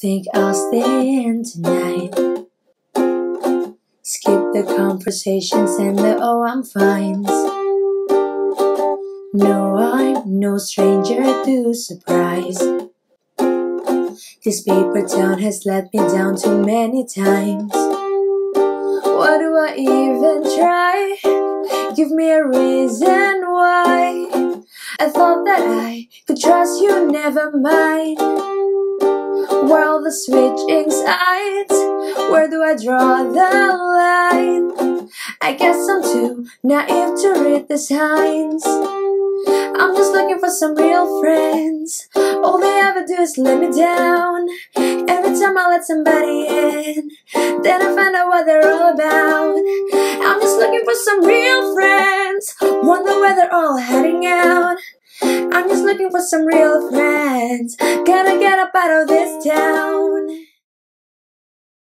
think I'll stay in tonight. Skip the conversations and the oh I'm fine. No, I'm no stranger to surprise. This paper town has let me down too many times. Why do I even try? Give me a reason why. I thought that I could trust you, never mind. While the switching sides, where do I draw the line? I guess I'm too naive to read the signs. I'm just looking for some real friends. All they ever do is let me down. Every time I let somebody in, then I find out what they're all about. I'm just looking for some real friends. Wonder where they're all heading out. I'm just looking for some real friends. Gotta get up out of this town.